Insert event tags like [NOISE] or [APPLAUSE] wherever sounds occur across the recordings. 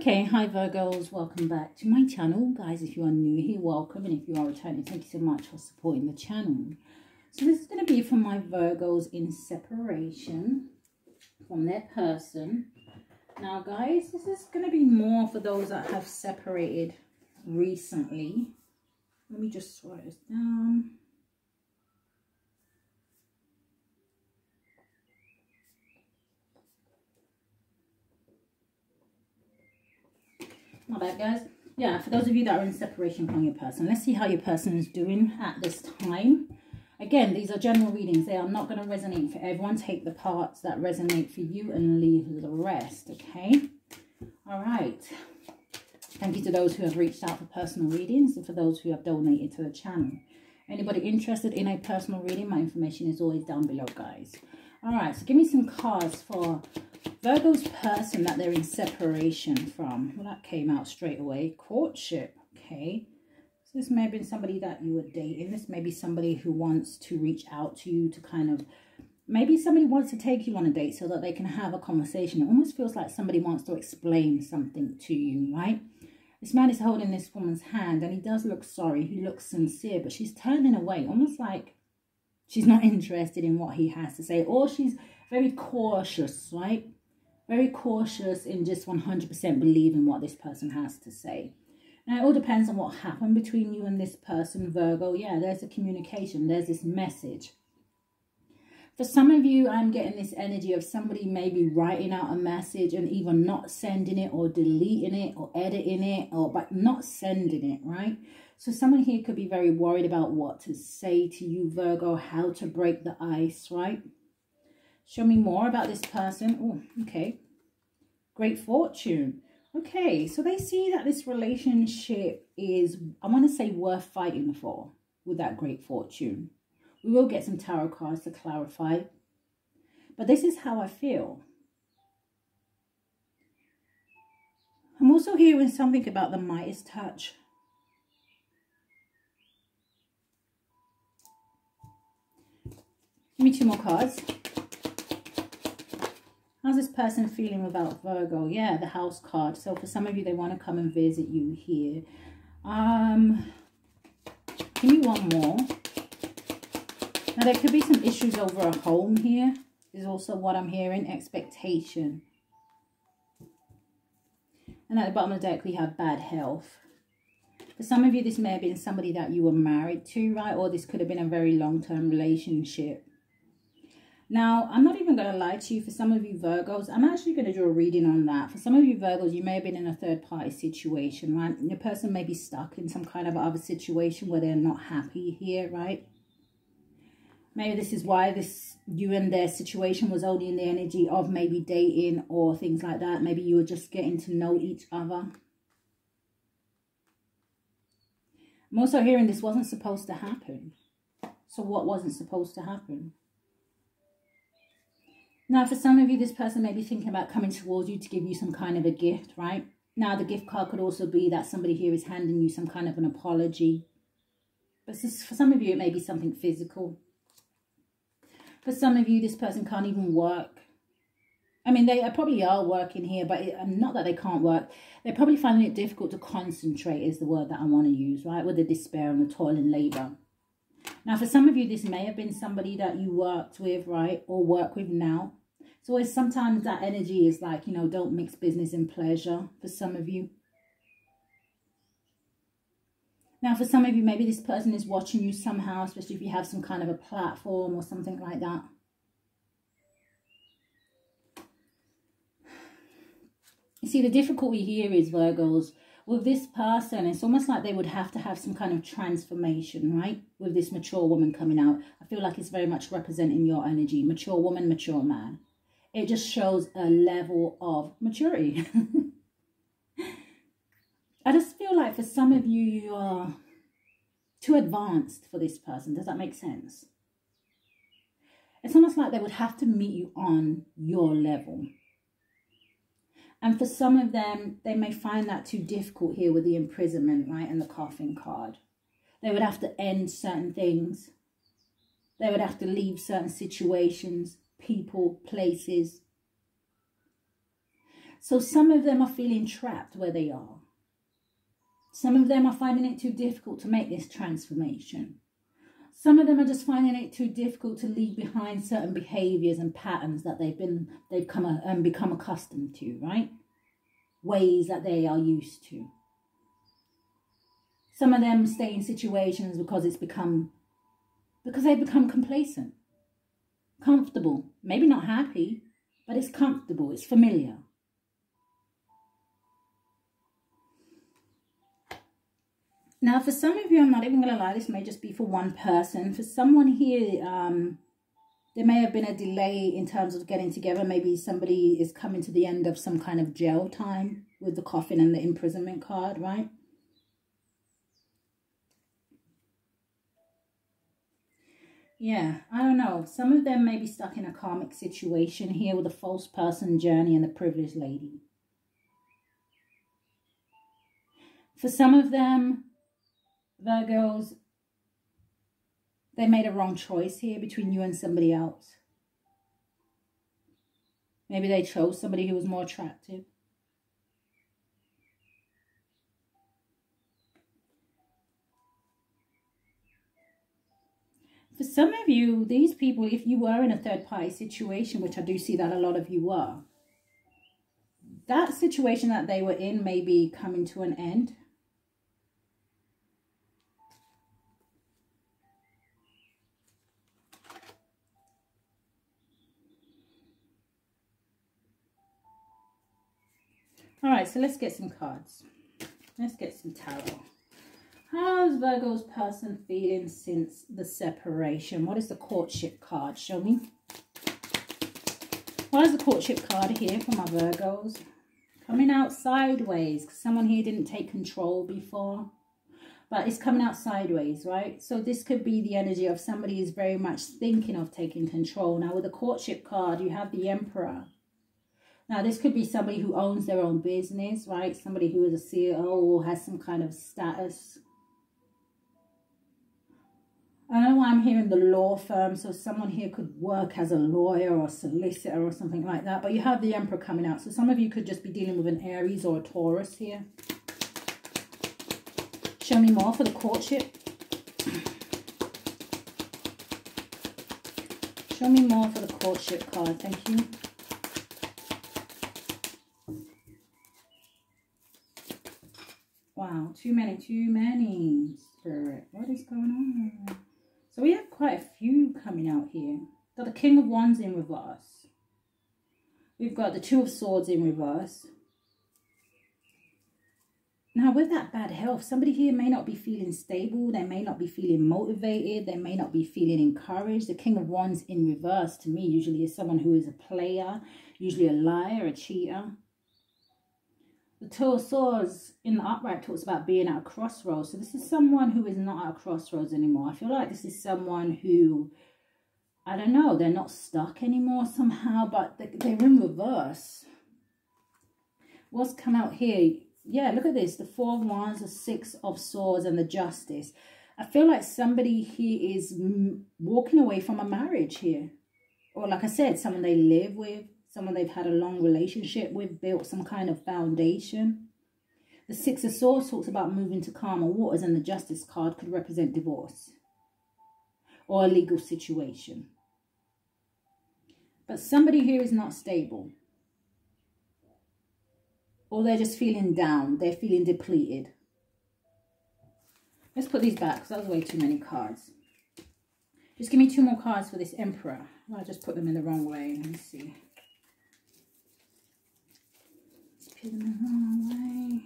Okay, hi Virgos, welcome back to my channel. Guys, if you are new here, welcome. And if you are returning, thank you so much for supporting the channel. So this is going to be for my Virgos in separation from their person. Now guys, this is going to be more for those that have separated recently. Let me just write this down. Not bad, guys. Yeah, for those of you that are in separation from your person, let's see how your person is doing at this time. Again, these are general readings. They are not going to resonate for everyone. Take the parts that resonate for you and leave the rest, okay? All right. Thank you to those who have reached out for personal readings and for those who have donated to the channel. Anybody interested in a personal reading, my information is always down below, guys. All right, so give me some cards for Virgo's person that they're in separation from. Well, that came out straight away. Courtship, okay. So this may have been somebody that you were dating. This may be somebody who wants to reach out to you to kind of... Maybe somebody wants to take you on a date so that they can have a conversation. It almost feels like somebody wants to explain something to you, right? This man is holding this woman's hand and he does look sorry. He looks sincere, but she's turning away, almost like she's not interested in what he has to say. Or she's very cautious, right? Very cautious in just 100% believing what this person has to say. Now, it all depends on what happened between you and this person, Virgo. Yeah, there's a communication. There's this message. For some of you, I'm getting this energy of somebody maybe writing out a message and either not sending it or deleting it or editing it or but not sending it, right? So someone here could be very worried about what to say to you, Virgo, how to break the ice, right? Show me more about this person. Oh, okay. Great fortune. Okay, so they see that this relationship is, I want to say, worth fighting for with that great fortune. We will get some tarot cards to clarify. But this is how I feel. I'm also hearing something about the Midas touch. Give me two more cards. How's this person feeling without Virgo? Yeah, the house card. So for some of you, they want to come and visit you here. Um, give me one more. Now, there could be some issues over a home here. Is also what I'm hearing. Expectation. And at the bottom of the deck, we have bad health. For some of you, this may have been somebody that you were married to, right? Or this could have been a very long-term relationship. Now, I'm not even going to lie to you. For some of you Virgos, I'm actually going to do a reading on that. For some of you Virgos, you may have been in a third-party situation, right? Your person may be stuck in some kind of other situation where they're not happy here, right? Maybe this is why this you and their situation was only in the energy of maybe dating or things like that. Maybe you were just getting to know each other. I'm also hearing this wasn't supposed to happen. So what wasn't supposed to happen? Now, for some of you, this person may be thinking about coming towards you to give you some kind of a gift, right? Now, the gift card could also be that somebody here is handing you some kind of an apology. But for some of you, it may be something physical. For some of you, this person can't even work. I mean, they probably are working here, but it, um, not that they can't work. They're probably finding it difficult to concentrate is the word that I want to use, right? With the despair and the toil and labour. Now, for some of you, this may have been somebody that you worked with, right? Or work with now. So it's sometimes that energy is like, you know, don't mix business and pleasure for some of you. Now, for some of you, maybe this person is watching you somehow, especially if you have some kind of a platform or something like that. You see, the difficulty here is, Virgos, with this person, it's almost like they would have to have some kind of transformation, right? With this mature woman coming out. I feel like it's very much representing your energy. Mature woman, mature man. It just shows a level of maturity. [LAUGHS] I just feel like for some of you, you are too advanced for this person. Does that make sense? It's almost like they would have to meet you on your level. And for some of them, they may find that too difficult here with the imprisonment, right, and the coffin card. They would have to end certain things. They would have to leave certain situations people, places. So some of them are feeling trapped where they are. Some of them are finding it too difficult to make this transformation. Some of them are just finding it too difficult to leave behind certain behaviors and patterns that they've been they've come and um, become accustomed to, right? Ways that they are used to. Some of them stay in situations because it's become because they've become complacent, comfortable, maybe not happy, but it's comfortable, it's familiar. Now, for some of you, I'm not even going to lie, this may just be for one person. For someone here, um, there may have been a delay in terms of getting together. Maybe somebody is coming to the end of some kind of jail time with the coffin and the imprisonment card, right? Yeah, I don't know. Some of them may be stuck in a karmic situation here with a false person journey and the privileged lady. For some of them, Virgos, they made a wrong choice here between you and somebody else. Maybe they chose somebody who was more attractive. For some of you, these people, if you were in a third party situation, which I do see that a lot of you are, that situation that they were in may be coming to an end. All right, so let's get some cards. Let's get some tarot. How's Virgo's person feeling since the separation? What is the courtship card? Show me. What is the courtship card here for my Virgos? Coming out sideways. Someone here didn't take control before. But it's coming out sideways, right? So this could be the energy of somebody who's very much thinking of taking control. Now with the courtship card, you have the Emperor. Now, this could be somebody who owns their own business, right? Somebody who is a CEO or has some kind of status. I don't know why I'm hearing the law firm, so someone here could work as a lawyer or solicitor or something like that. But you have the Emperor coming out, so some of you could just be dealing with an Aries or a Taurus here. Show me more for the courtship. Show me more for the courtship card, thank you. Wow, too many, too many, Spirit. What is going on? So we have quite a few coming out here. Got the King of Wands in reverse. We've got the Two of Swords in reverse. Now, with that bad health, somebody here may not be feeling stable. They may not be feeling motivated. They may not be feeling encouraged. The King of Wands in reverse, to me, usually is someone who is a player, usually a liar, a cheater. The Two of Swords in the upright talks about being at a crossroads. So this is someone who is not at a crossroads anymore. I feel like this is someone who, I don't know, they're not stuck anymore somehow, but they're in reverse. What's come out here? Yeah, look at this. The Four of Wands, the Six of Swords, and the Justice. I feel like somebody here is walking away from a marriage here. Or like I said, someone they live with, someone they've had a long relationship with, built some kind of foundation. The Six of Swords talks about moving to calmer waters and the Justice card could represent divorce or a legal situation. But somebody here is not stable. Or they're just feeling down. They're feeling depleted. Let's put these back because that was way too many cards. Just give me two more cards for this Emperor. I just put them in the wrong way. Let me see. Put the wrong way.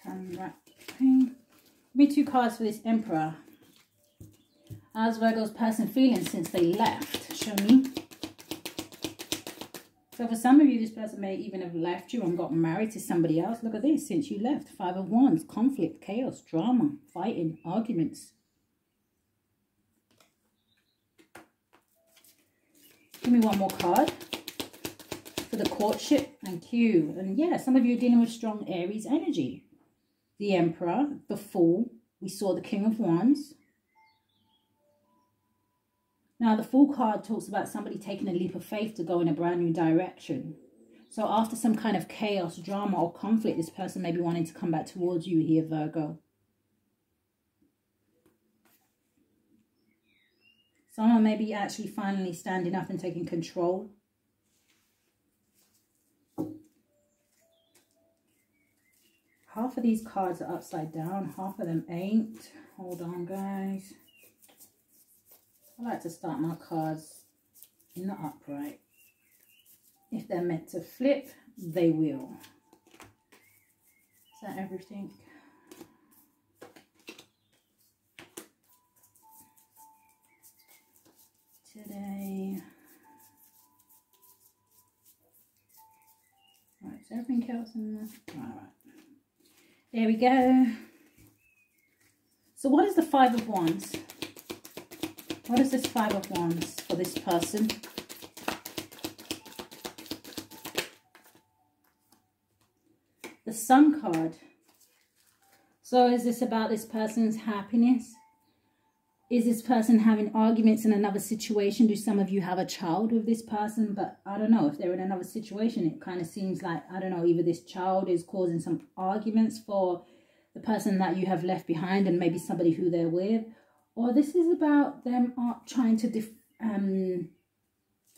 Turn me two cards for this Emperor. How's Virgo's person feeling since they left? Show me. So for some of you, this person may even have left you and got married to somebody else. Look at this, since you left. Five of Wands, conflict, chaos, drama, fighting, arguments. Give me one more card for the courtship. Thank you. And yeah, some of you are dealing with strong Aries energy. The Emperor, the Fool. We saw the King of Wands. Now, the Fool card talks about somebody taking a leap of faith to go in a brand new direction. So after some kind of chaos, drama, or conflict, this person may be wanting to come back towards you here, Virgo. Someone may be actually finally standing up and taking control. Half of these cards are upside down. Half of them ain't. Hold on, guys. I like to start my cards in the upright. If they're meant to flip, they will. Is that everything? today. Right, is everything else in there? All right. There we go. So what is the Five of Wands? What is this Five of Wands for this person? The Sun card. So is this about this person's happiness? Is this person having arguments in another situation? Do some of you have a child with this person? But I don't know. If they're in another situation, it kind of seems like, I don't know, either this child is causing some arguments for the person that you have left behind and maybe somebody who they're with. Or this is about them trying to um,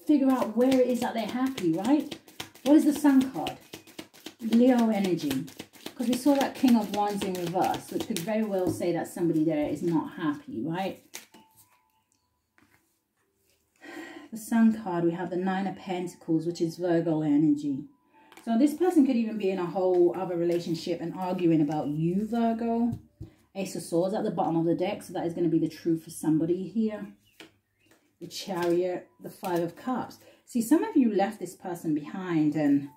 figure out where it is that they're happy, right? What is the Sun card? Leo energy. Because we saw that King of Wands in reverse, which could very well say that somebody there is not happy, right? The Sun card, we have the Nine of Pentacles, which is Virgo energy. So this person could even be in a whole other relationship and arguing about you, Virgo. Ace of Swords at the bottom of the deck, so that is going to be the truth for somebody here. The Chariot, the Five of Cups. See, some of you left this person behind and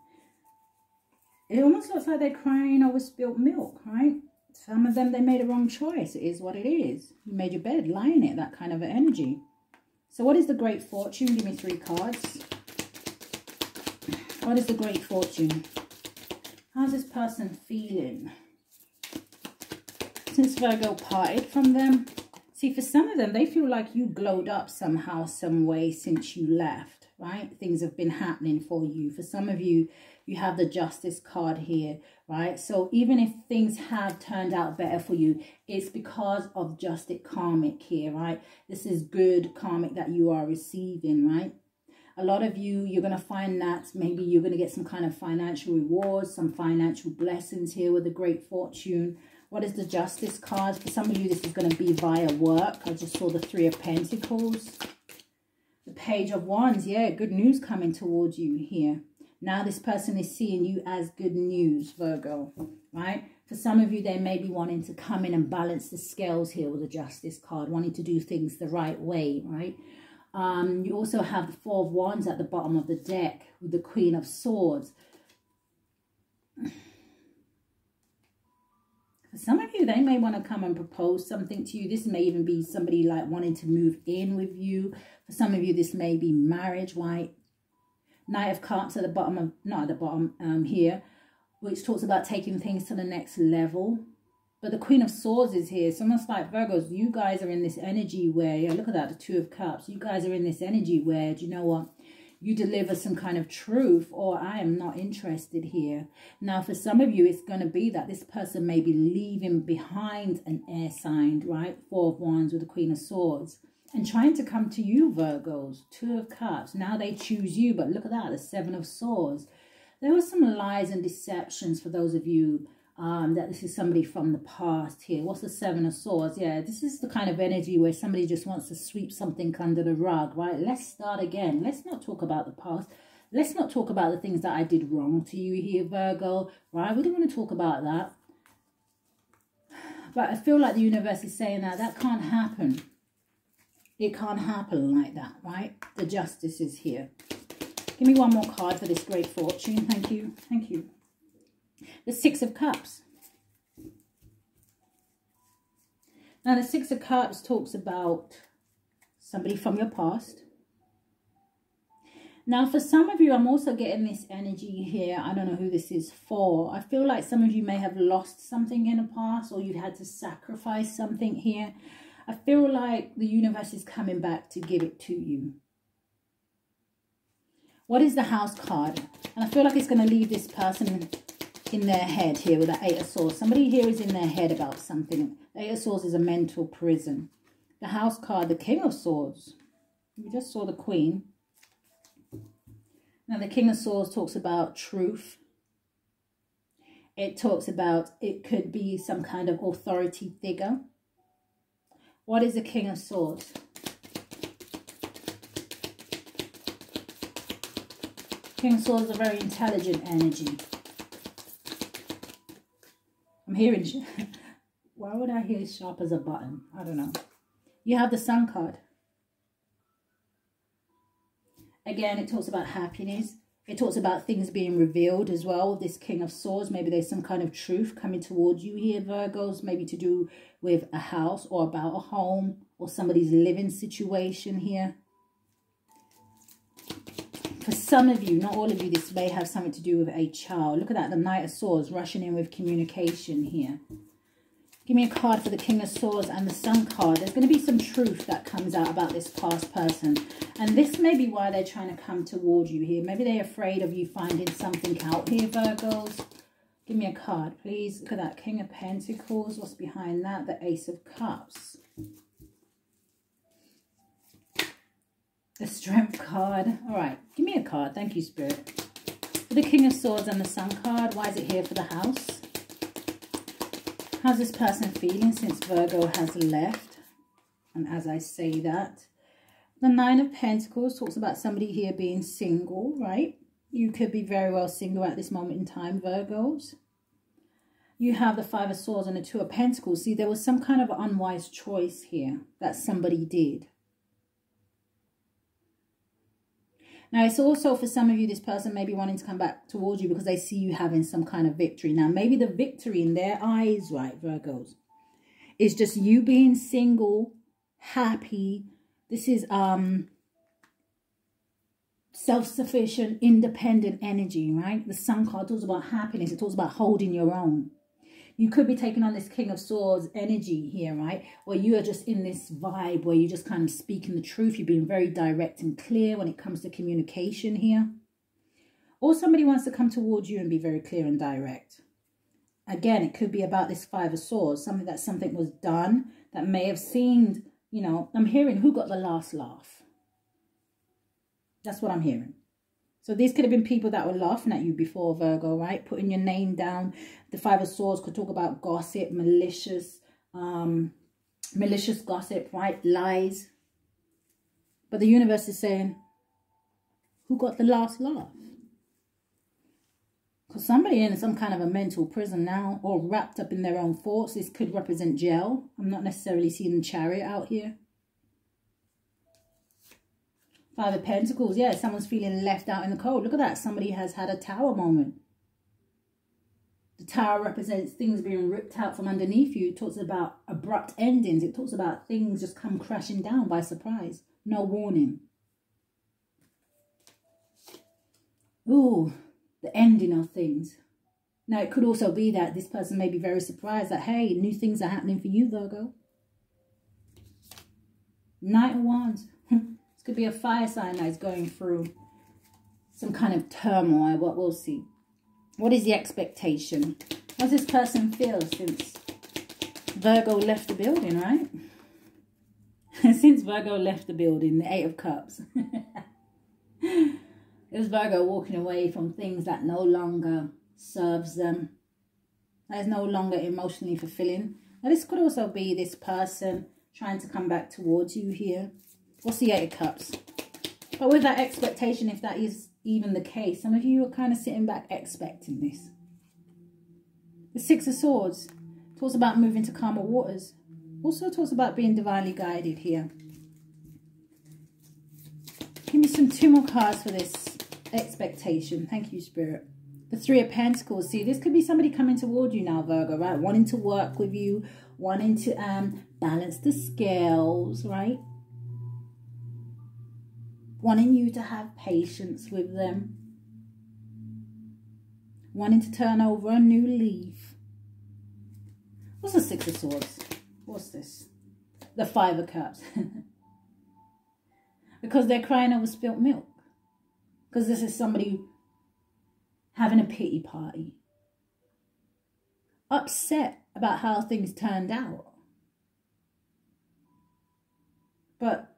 it almost looks like they're crying over spilt milk, right? Some of them, they made a wrong choice. It is what it is. You made your bed, lie in it, that kind of energy. So what is the Great Fortune? Give me three cards. What is the Great Fortune? How's this person feeling? Since Virgo parted from them. See, for some of them, they feel like you glowed up somehow, some way since you left, right? Things have been happening for you. For some of you, you have the justice card here, right? So even if things have turned out better for you, it's because of justice karmic here, right? This is good karmic that you are receiving, right? A lot of you, you're going to find that maybe you're going to get some kind of financial rewards, some financial blessings here with a great fortune. What is the justice card? For some of you, this is going to be via work. I just saw the three of pentacles. The page of wands. Yeah, good news coming towards you here. Now this person is seeing you as good news, Virgo, right? For some of you, they may be wanting to come in and balance the scales here with the Justice card, wanting to do things the right way, right? Um, you also have the Four of Wands at the bottom of the deck with the Queen of Swords. For some of you, they may want to come and propose something to you. This may even be somebody like wanting to move in with you. For some of you, this may be marriage, right? Knight of Cups at the bottom of, not at the bottom um, here, which talks about taking things to the next level. But the Queen of Swords is here. So almost like Virgos, you guys are in this energy where, yeah, look at that, the Two of Cups. You guys are in this energy where, do you know what? You deliver some kind of truth or I am not interested here. Now, for some of you, it's going to be that this person may be leaving behind an air sign, right? Four of Wands with the Queen of Swords and trying to come to you, Virgos. Two of Cups. Now they choose you, but look at that, the Seven of Swords. There were some lies and deceptions for those of you um, that this is somebody from the past here. What's the Seven of Swords? Yeah, this is the kind of energy where somebody just wants to sweep something under the rug, right? Let's start again. Let's not talk about the past. Let's not talk about the things that I did wrong to you here, Virgo, right? We don't want to talk about that. But I feel like the universe is saying that that can't happen it can't happen like that, right? The justice is here. Give me one more card for this great fortune. Thank you. Thank you. The Six of Cups. Now, the Six of Cups talks about somebody from your past. Now, for some of you, I'm also getting this energy here. I don't know who this is for. I feel like some of you may have lost something in the past or you've had to sacrifice something here. I feel like the universe is coming back to give it to you. What is the house card? And I feel like it's going to leave this person in their head here with the Eight of Swords. Somebody here is in their head about something. The Eight of Swords is a mental prison. The house card, the King of Swords. We just saw the Queen. Now the King of Swords talks about truth. It talks about it could be some kind of authority figure. What is the King of Swords? King of Swords is a very intelligent energy. I'm hearing, [LAUGHS] why would I hear sharp as a button? I don't know. You have the Sun card. Again, it talks about happiness. It talks about things being revealed as well. This King of Swords, maybe there's some kind of truth coming towards you here, Virgos. Maybe to do with a house or about a home or somebody's living situation here for some of you, not all of you, this may have something to do with a child. Look at that, the Knight of Swords rushing in with communication here. Give me a card for the King of Swords and the Sun card. There's going to be some truth that comes out about this past person. And this may be why they're trying to come towards you here. Maybe they're afraid of you finding something out here, Virgos. Give me a card, please. Look at that, King of Pentacles. What's behind that? The Ace of Cups. The Strength card. All right, give me a card. Thank you, Spirit. For the King of Swords and the Sun card, why is it here for the house? How's this person feeling since Virgo has left? And as I say that, the Nine of Pentacles talks about somebody here being single, right? You could be very well single at this moment in time, Virgos. You have the Five of Swords and the Two of Pentacles. See, there was some kind of unwise choice here that somebody did. Now, it's also for some of you, this person may be wanting to come back towards you because they see you having some kind of victory. Now, maybe the victory in their eyes, right, Virgos, is just you being single, happy. This is um self-sufficient, independent energy, right? The Sun card talks about happiness. It talks about holding your own you could be taking on this King of Swords energy here, right? Where you are just in this vibe where you're just kind of speaking the truth. You're being very direct and clear when it comes to communication here. Or somebody wants to come towards you and be very clear and direct. Again, it could be about this Five of Swords, something that something was done that may have seemed, you know, I'm hearing who got the last laugh. That's what I'm hearing. So these could have been people that were laughing at you before, Virgo, right? Putting your name down. The Five of Swords could talk about gossip, malicious, um, malicious gossip, right? Lies. But the universe is saying, who got the last laugh? Because somebody in some kind of a mental prison now or wrapped up in their own thoughts. This could represent jail. I'm not necessarily seeing the chariot out here. Five of Pentacles. Yeah, someone's feeling left out in the cold. Look at that. Somebody has had a tower moment. The tower represents things being ripped out from underneath you. It talks about abrupt endings. It talks about things just come crashing down by surprise. No warning. Ooh, the ending of things. Now, it could also be that this person may be very surprised that, hey, new things are happening for you, Virgo. Knight of Wands. [LAUGHS] This could be a fire sign that is going through some kind of turmoil, what we'll see. What is the expectation? How does this person feel since Virgo left the building, right? [LAUGHS] since Virgo left the building, the Eight of Cups. [LAUGHS] It's Virgo walking away from things that no longer serves them. That is no longer emotionally fulfilling. Now, this could also be this person trying to come back towards you here. What's the Eight of Cups? But with that expectation, if that is even the case, some of you are kind of sitting back expecting this. The Six of Swords talks about moving to calmer waters. Also talks about being divinely guided here. Give me some two more cards for this expectation. Thank you, Spirit. The Three of Pentacles. See, this could be somebody coming toward you now, Virgo, right? Wanting to work with you, wanting to um, balance the scales, right? Wanting you to have patience with them, wanting to turn over a new leaf. What's the Six of Swords? What's this? The Five of Cups. [LAUGHS] because they're crying over spilt milk. Because this is somebody having a pity party. Upset about how things turned out. But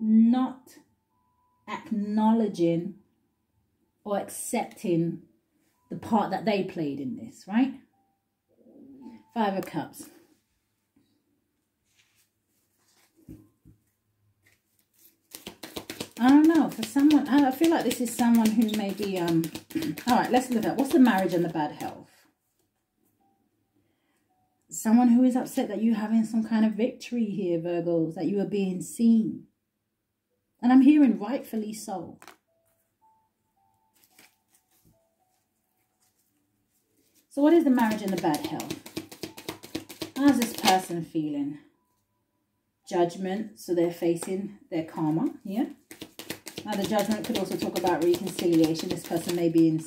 not acknowledging or accepting the part that they played in this, right? Five of Cups. I don't know, for someone, I feel like this is someone who may be, um, [CLEARS THROAT] all right, let's look at, what's the marriage and the bad health? Someone who is upset that you're having some kind of victory here, Virgos, that you are being seen. And I'm hearing rightfully so. So what is the marriage and the bad health? How's this person feeling? Judgment, so they're facing their karma here. Now the judgment could also talk about reconciliation. This person may be in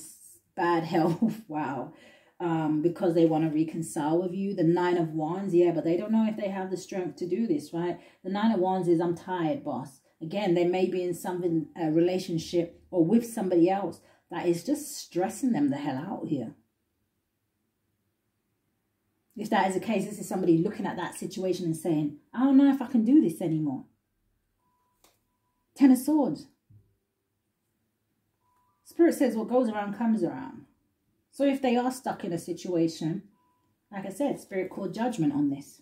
bad health. [LAUGHS] wow. Um, because they want to reconcile with you. The Nine of Wands, yeah, but they don't know if they have the strength to do this, right? The Nine of Wands is, I'm tired, boss. Again, they may be in something, a relationship or with somebody else that is just stressing them the hell out here. If that is the case, this is somebody looking at that situation and saying, I don't know if I can do this anymore. Ten of Swords. Spirit says what goes around comes around. So if they are stuck in a situation, like I said, Spirit called judgment on this.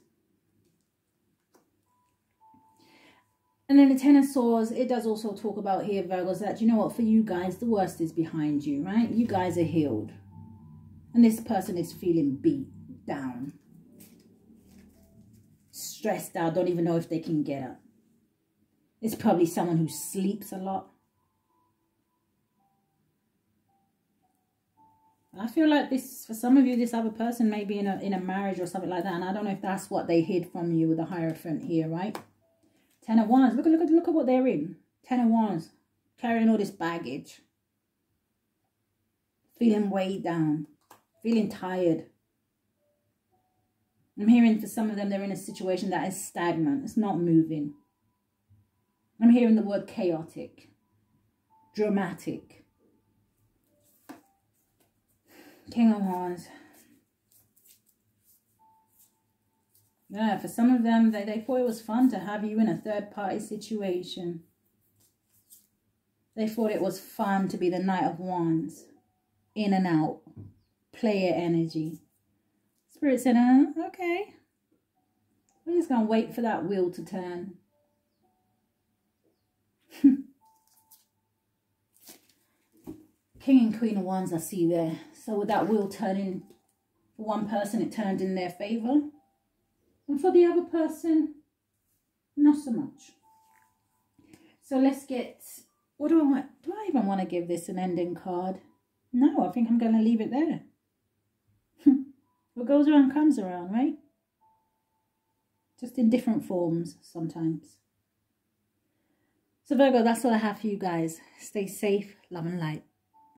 And then the Ten of Swords, it does also talk about here, Virgos, that, you know what, for you guys, the worst is behind you, right? You guys are healed. And this person is feeling beat down. Stressed out, don't even know if they can get up. It's probably someone who sleeps a lot. I feel like this, for some of you, this other person may be in a, in a marriage or something like that. And I don't know if that's what they hid from you with the Hierophant here, right? Ten of Wands. Look at, look at, look at what they're in. Ten of Wands. Carrying all this baggage. Feeling weighed down. Feeling tired. I'm hearing for some of them, they're in a situation that is stagnant. It's not moving. I'm hearing the word chaotic, dramatic. King of Wands. Yeah, for some of them, they, they thought it was fun to have you in a third-party situation. They thought it was fun to be the Knight of Wands. In and out. Player energy. Spirit said, uh, okay. We're just going to wait for that wheel to turn. [LAUGHS] King and Queen of Wands I see there. So with that wheel turning for one person, it turned in their favour. And for the other person, not so much. So let's get, what do I want? Do I even want to give this an ending card? No, I think I'm going to leave it there. [LAUGHS] what goes around comes around, right? Just in different forms sometimes. So Virgo, that's all I have for you guys. Stay safe, love and light.